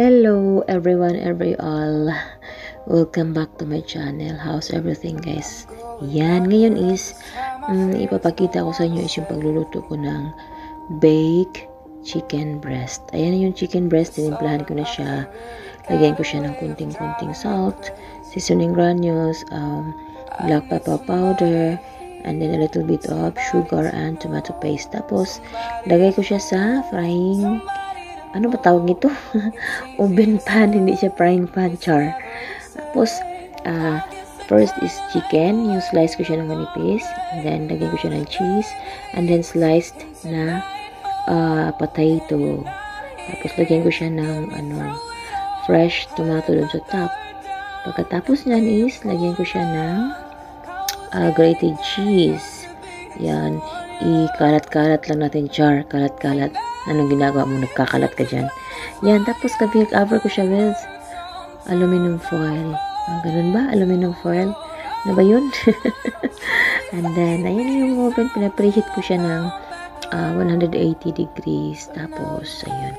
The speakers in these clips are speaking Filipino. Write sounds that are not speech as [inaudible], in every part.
Hello everyone, every all. Welcome back to my channel. How's everything guys? Yan, ngayon is um, ipapakita ko sa inyo is yung pagluluto ko ng bake chicken breast. Ayan yung chicken breast, tinimplahan ko na siya. Lagyan ko siya ng kunting-kunting salt, seasoning granules, um, black pepper powder, and then a little bit of sugar and tomato paste. Tapos, lagay ko siya sa frying ano ba tawag nito? [laughs] oven pan, hindi siya frying pan, char. Tapos, uh, first is chicken, yung slice ko siya ng manipis, and then lagyan ko siya ng cheese, and then sliced na uh, potato. Tapos, lagyan ko siya ng, ano, fresh tomato dun sa top. Pagkatapos niyan is, lagyan ko siya ng uh, grated cheese. Yan, ikalat-kalat lang natin, char, kalat-kalat. Anong ginagawa mo? Nagkakalat ka dyan. Yan. Tapos, cover ko siya with aluminum foil. Ah, ganun ba? Aluminum foil? Ano ba yun? [laughs] And then, ayan yung oven. Pinapreheat ko siya ng uh, ah, 180 degrees. Tapos, ayun.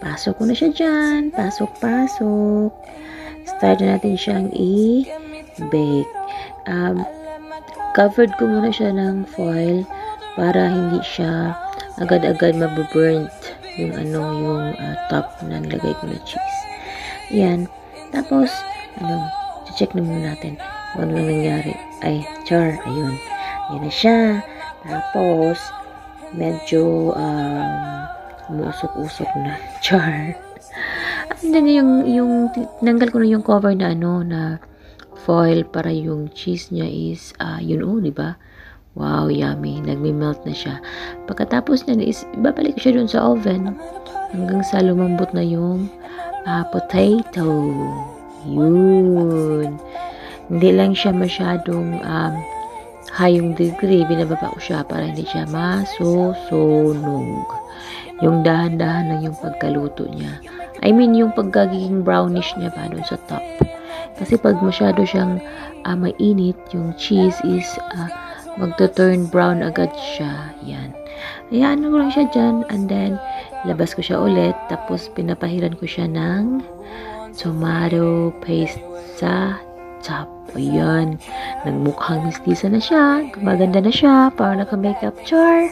Pasok ko na siya dyan. Pasok, pasok. Start na natin siyang i-bake. Um, covered ko muna siya ng foil para hindi siya agad-agad mabuburnt yung ano, yung uh, top na nilagay ko na cheese. Yan. Tapos, ano, check na muna natin kung ano nangyari. Ay, char, ayun. Yan na siya. Tapos, medyo, um, umusok-usok na. [laughs] Char. And then, yung, yung, nanggal ko na yung cover na, ano, na foil para yung cheese niya is, uh, yun, oh, di ba? Wow, yummy. Nagme-melt na siya. Pagkatapos niyan is, babalik ko siya dun sa oven hanggang sa lumambot na yung uh, potato. Yun. Hindi lang siya masyadong um, high yung degree. Binababa ko siya para hindi siya masusunog. Yung dahan-dahan lang yung pagkaluto niya. I mean, yung pagkagiging brownish niya pa dun sa top. Kasi pag masyado siyang uh, mainit, yung cheese is uh, magto-turn brown agad siya. Yan. Ayan ko lang siya dyan. And then, labas ko siya ulit. Tapos, pinapahiran ko siya ng tomato paste sa top. Ayan. Nagmukhang mistisa na siya. Gumaganda na siya. Para naka-makeup char.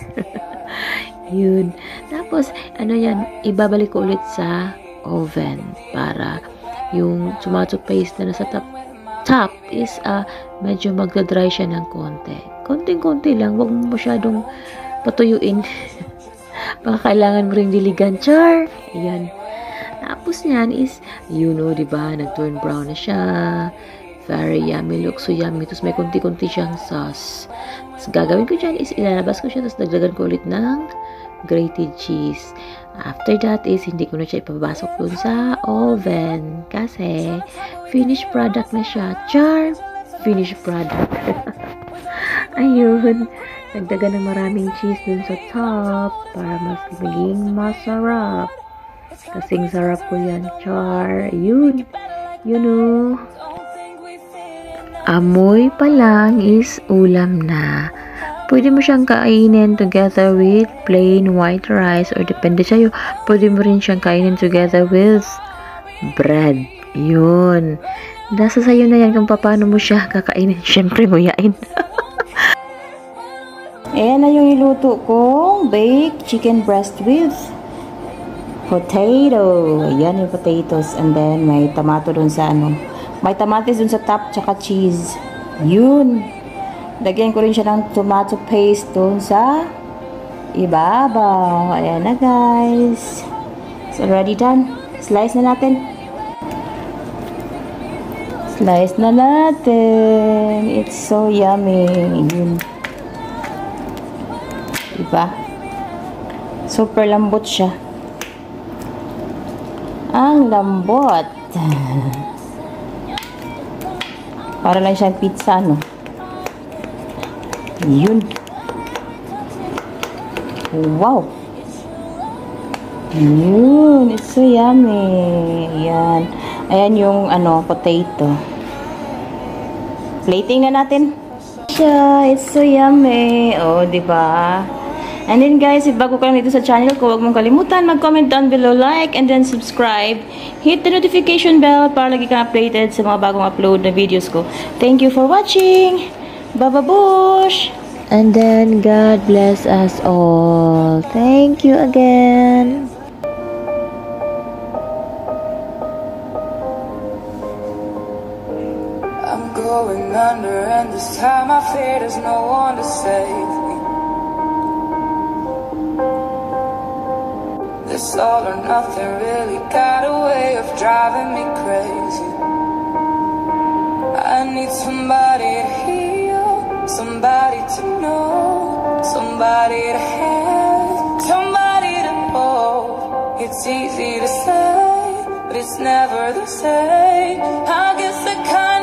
[laughs] Yun. Tapos, ano yan, ibabalik ko ulit sa oven para yung tomato paste na nasa top, top is uh, medyo magdadry siya ng konti. Konting-konti lang, wag mo masyadong patuyuin. [laughs] Baka kailangan mo ring diligan. Char! Ayan. Tapos niyan is, you know, di ba, nag-turn brown na siya. Very yummy, look so yummy. Tapos may konti-konti siyang sauce. Tapos gagawin ko dyan is, ilalabas ko siya, tapos dagdagan ko ulit ng grated cheese. After that is, hindi ko na siya ipapasok dun sa oven. Kasi, finished product na siya. Char! Finished product. [laughs] Ayun, nagdaga ng maraming cheese dun sa top para mas maging masarap. Kasing sarap ko yan, char. Yun, you know. Amoy pa lang is ulam na. Pwede mo siyang kainin together with plain white rice or depende sa'yo. Pwede mo rin siyang kainin together with bread. Yun. Nasa sa'yo na yan kung paano mo siya kakainin. [laughs] Siyempre, nguyain. [laughs] Ayan na yung iluto kong baked chicken breast with potato. Ayan yung potatoes. And then, may tomato dun sa ano. May tamates dun sa top, tsaka cheese. Yun. Lagyan ko rin siya ng tomato paste dun sa ibabaw. Ayan na, guys. So, already done. Slice na natin. Slice na natin. It's so yummy. Yun. Diba? Super lambot siya. Ang lambot. [laughs] Para lang siyang pizza, no? Yun. Wow. Yun. It's so yummy. Ayan. Ayan yung, ano, potato. Plating na natin. Siya. It's so yummy. Oh, di ba? And then guys, if bago ka lang dito sa channel ko, huwag mong kalimutan mag-comment down below, like, and then subscribe. Hit the notification bell para lagi kang updated sa mga bagong upload na videos ko. Thank you for watching! Baba Bush! And then God bless us all. Thank you again. This all or nothing really got a way of driving me crazy. I need somebody to heal, somebody to know, somebody to have, somebody to hold. It's easy to say, but it's never the same. I guess the kind